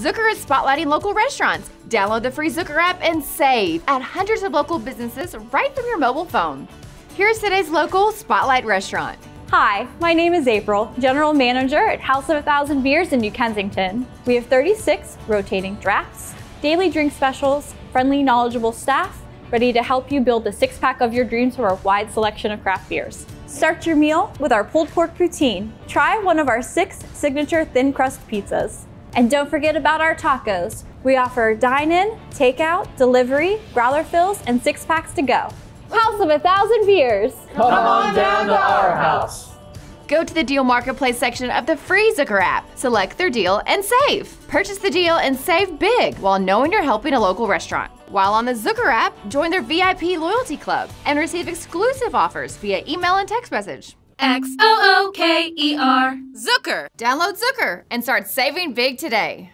Xooker is spotlighting local restaurants. Download the free Xooker app and save at hundreds of local businesses right from your mobile phone. Here's today's local Spotlight restaurant. Hi, my name is April, General Manager at House of a Thousand Beers in New Kensington. We have 36 rotating drafts, daily drink specials, friendly, knowledgeable staff, ready to help you build the six pack of your dreams from our wide selection of craft beers. Start your meal with our pulled pork poutine. Try one of our six signature thin crust pizzas. And don't forget about our tacos. We offer dine in, takeout, delivery, growler fills, and six packs to go. House of a Thousand Beers. Come on down to our house. Go to the deal marketplace section of the free Xooker app, select their deal, and save. Purchase the deal and save big while knowing you're helping a local restaurant. While on the Xooker app, join their VIP loyalty club and receive exclusive offers via email and text message. X O O K E R. Xooker! Download Xooker and start saving big today.